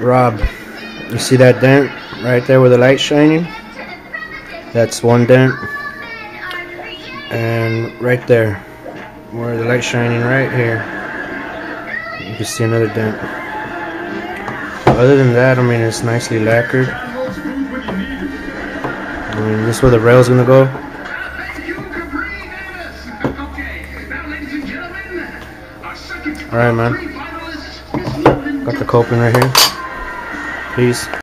Rob, you see that dent right there where the light's shining? That's one dent. And right there, where the light's shining right here, you can see another dent. Other than that, I mean, it's nicely lacquered. I mean, this is where the rail's gonna go. Alright, man. Got the coping right here. Peace.